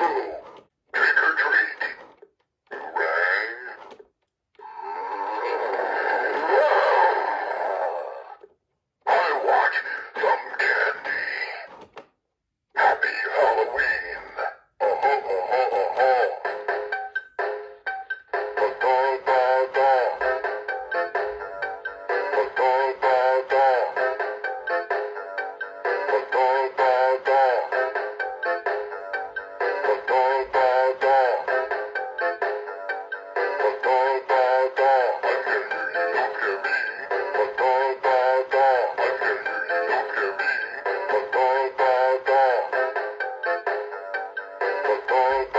Oh. oh